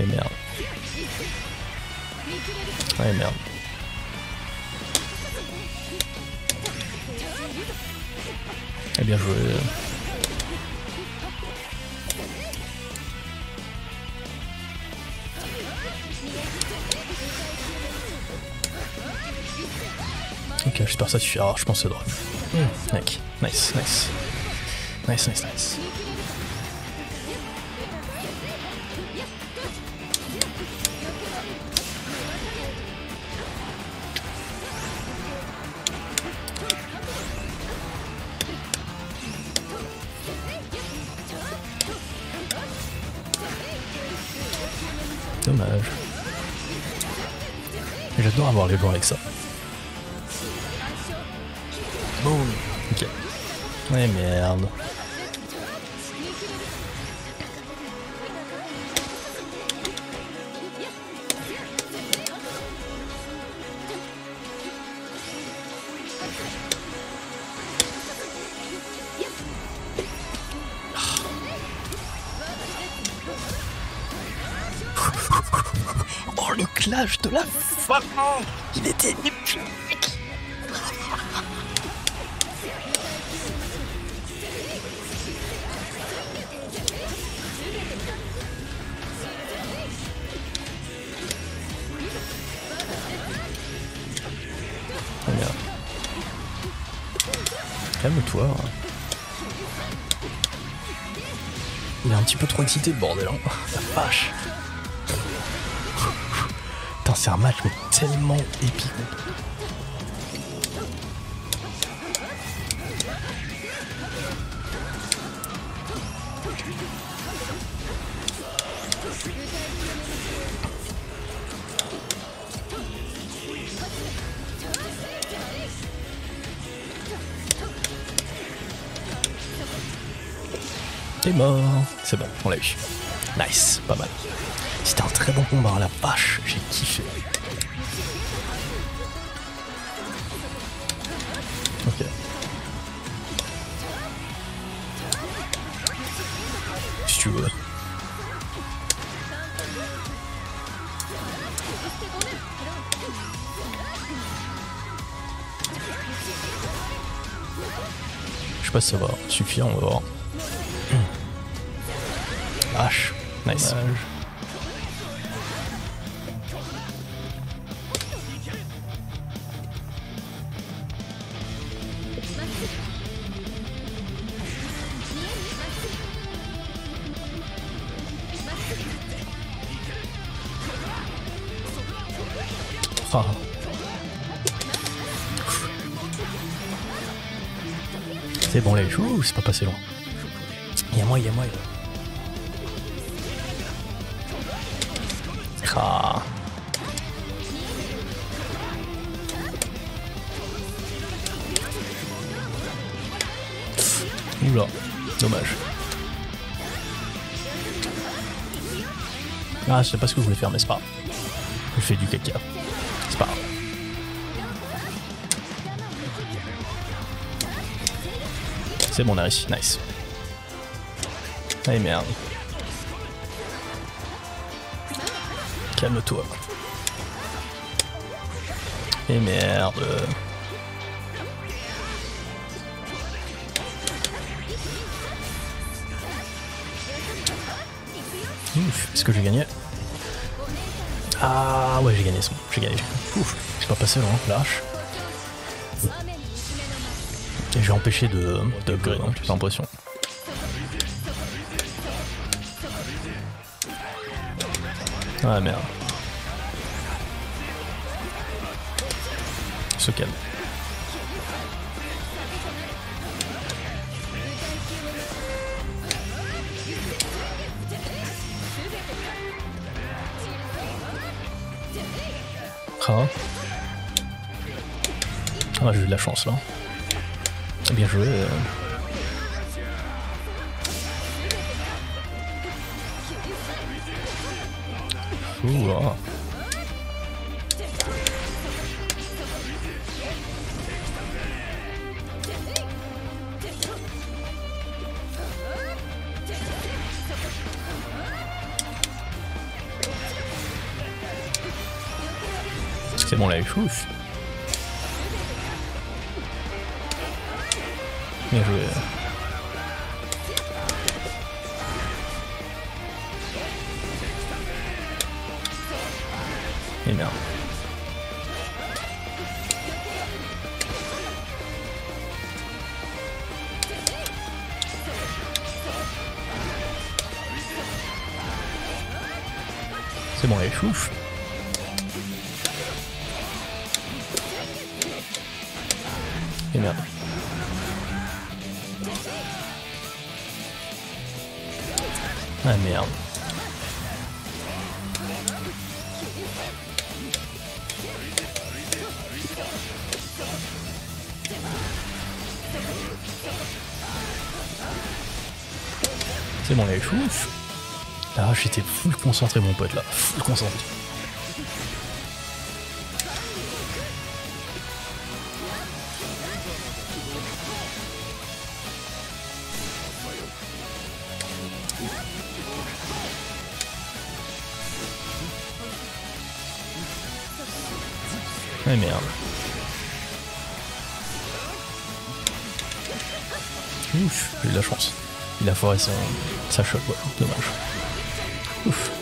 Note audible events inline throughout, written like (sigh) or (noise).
Eh merde. Ouais merde. Eh bien joué. Ok, j'espère ça suffira, je pense que c'est drôle. Mec, nice, nice. Nice, nice, nice. J'adore avoir les joueurs avec ça. Boum. Ok. Merde. Oh le clash de la Il était merde. Calme-toi. hein. Il est un petit peu trop excité le bordel, hein. La vache. C'est un match mais tellement épique. T'es mort. C'est bon, on l'a eu. Nice, pas mal. C'était un très bon combat, la vache, j'ai kiffé. Ok. Si tu veux. Je sais pas si ça va suffire, on va voir. Vache, nice. Bon, là, Ouh, c'est pas passé loin. Il y a moi, il y a moi. Ah. Oula, dommage. Ah, je sais pas ce que je voulais faire, mais c'est pas. Je fais du caca. C'est pas grave. C'est bon, on. Nice. Allez, merde. Calme-toi. Et merde. Ouf, est-ce que j'ai gagné? Ah ouais, j'ai gagné, c'est bon, j'ai gagné. Ouf, c'est pas passé loin, lâche. J'ai empêché de, de upgrade, hein, j'ai l'impression. Ah merde. Se calme. Ah. Ah, j'ai eu de la chance là. Bien joué. Ouh. Hein. C'est bon là, chouf. Bien joué. Et merde. C'est bon, elle est ouf. Et merde. Ah merde. C'est bon, elle est ouf. Ah, j'étais full concentré, mon pote là. Full concentré. Ah merde. Ouf, j'ai de la chance. Il a foiré son, sa ouais, dommage. Ouf.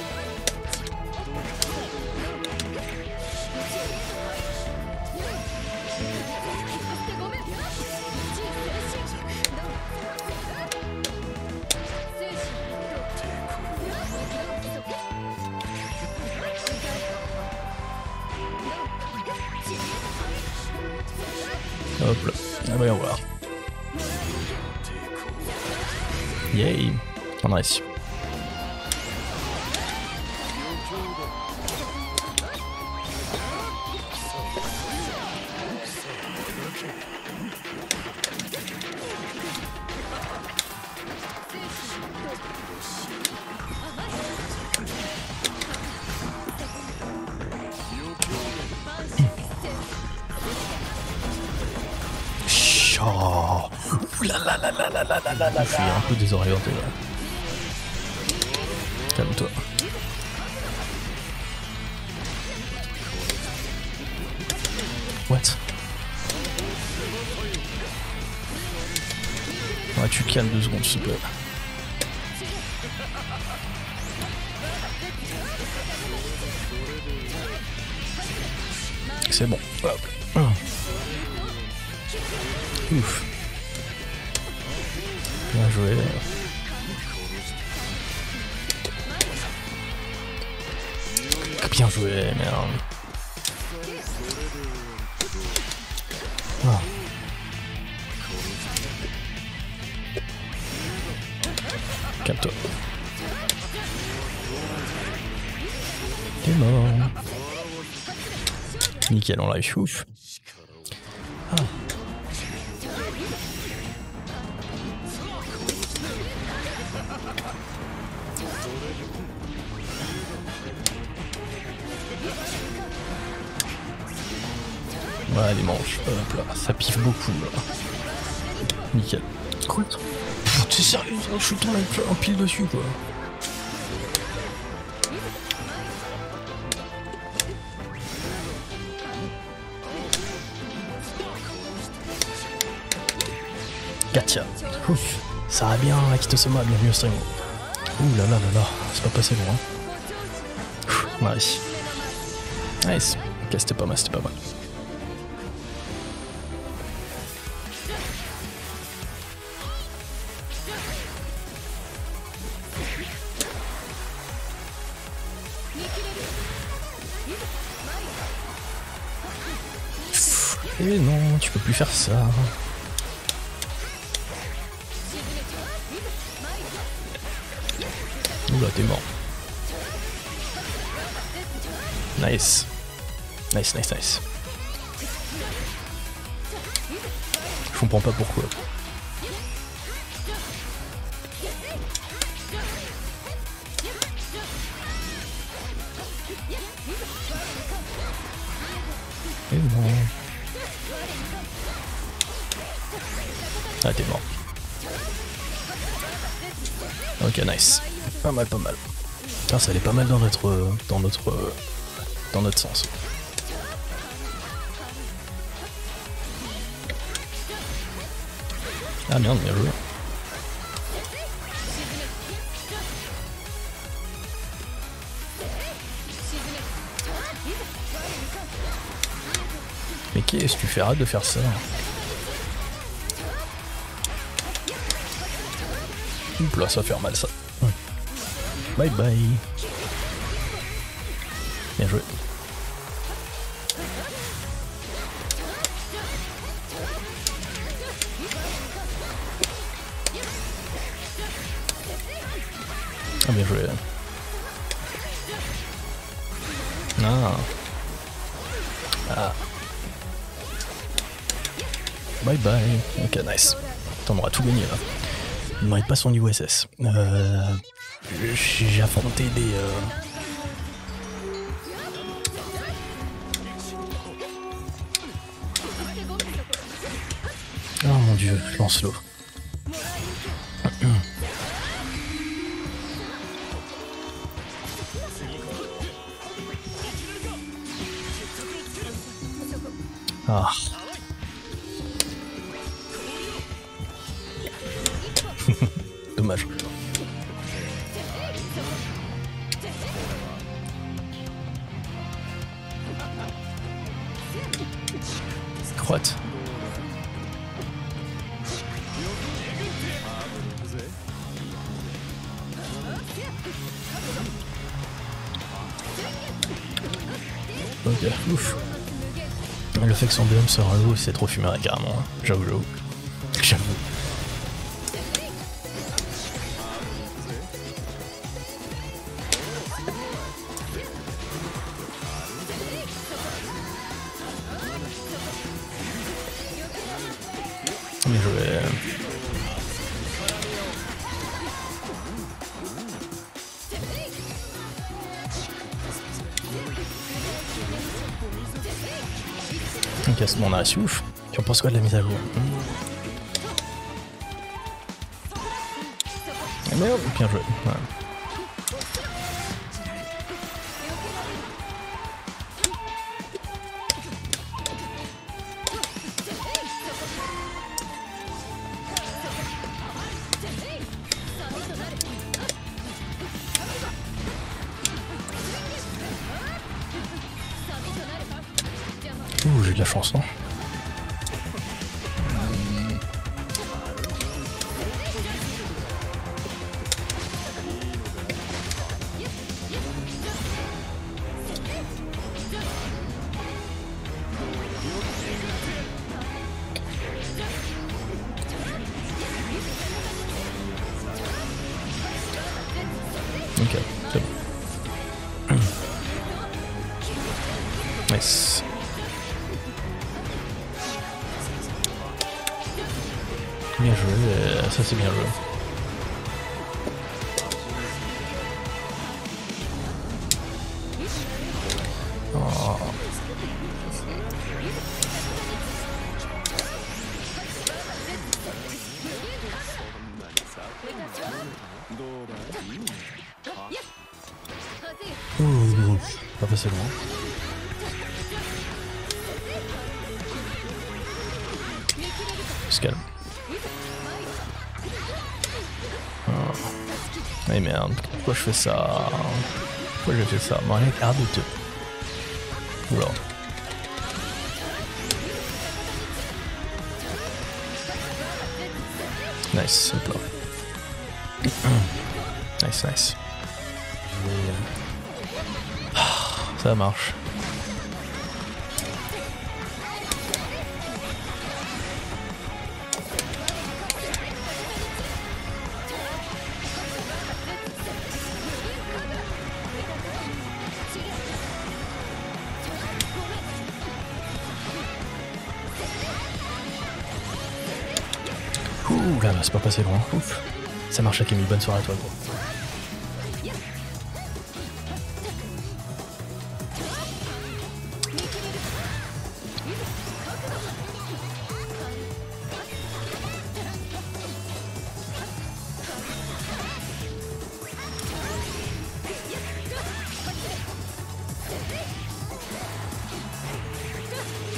well, well. Yay. How nice. Là là là là là là là là là Je suis un peu désorienté là. Calme-toi. What? Ouais, tu calmes deux secondes, s'il te plaît. C'est bon. Hop. Ouf. Bien joué. Bien joué, merde. Ah. Calme-toi. Mort. Nickel, on live, ouf. Ah. Ouais, les manches, hop là, ça piffe beaucoup là. Nickel. Quoi oh, T'es sérieux Je suis tombé en pile dessus quoi. Gatia. Ouf. Ça va bien, Akitosoma, bienvenue au stream. Ouh là là là là, c'est pas passé loin. A réussi. Nice. Ok, c'était pas mal, c'était pas mal. Peux plus faire ça. Oula, t'es mort. Nice. Nice, nice, nice. Je comprends pas pourquoi. Ah, t'es mort. Ok, nice. Pas mal, pas mal. Putain, ça allait pas mal dans notre... dans notre... dans notre sens. Ah merde, bien joué. Mais qu'est-ce que tu feras de faire ça hein Oups là, ça va faire mal ça. Bye bye. Bien joué. Ah bien joué. Ah. Ah. Bye bye. Ok, nice. On aura tout gagné là. Il m'arrête pas son niveau SS. Euh, J'ai affronté des... Euh... Oh mon dieu, lance-l'eau. Ah. Dommage. Croate. Ok, ouf. Le fait que son BM sera haut, c'est trop fumé carrément. hein. J'avoue. Ok, c'est bon, on a reçu ouf. Tu en penses quoi de la mise à jour Ah, Merde, bien joué. Ouh, ça c'est bien joué. Pourquoi je fais ça Pourquoi je fais ça Marie, arrête de te... Oula. Nice, hop. (clears throat) Nice, nice. Ça marche. C'est pas passé loin. Ouf. Ça marche, Camille. Bonne soirée à toi, gros.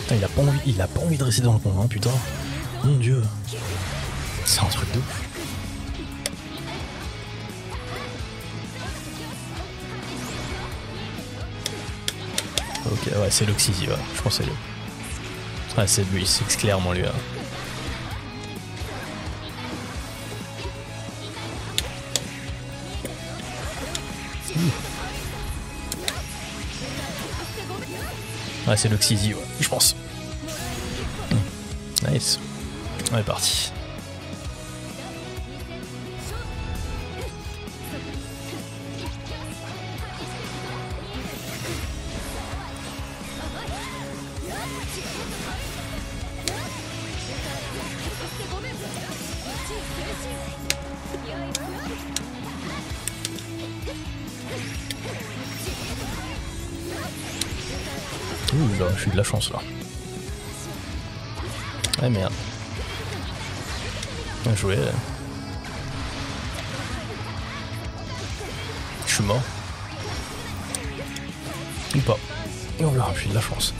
Putain, il a pas envie, il a pas envie de rester dans le coin, hein, putain. Mon dieu. Truc de ouf. Ok, ouais, c'est l'Oxyzi, ouais. Je pense que c'est lui. Ouais, c'est lui, c'est clairement lui. Hein. Ouais, c'est l'Oxyzi, ouais, je pense. Nice. On est parti. Là, eu de la chance là. Ah merde. Bien joué. Je suis mort. Ou pas. Oh là, j'ai de la chance.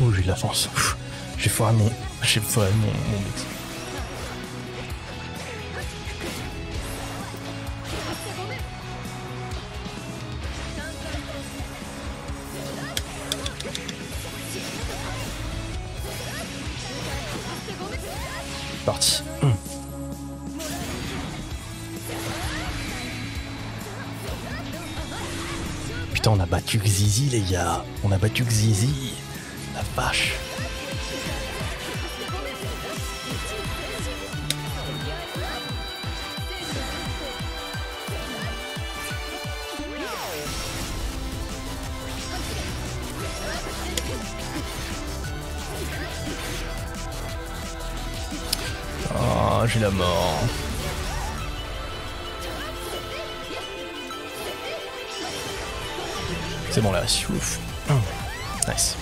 Oh, j'ai de la chance. J'ai foiré mon. J'ai foiré mon, mon. Parti. Putain, on a battu Xizi, les gars. On a battu Xizi. La vache. C'est bon là, ouf. Nice.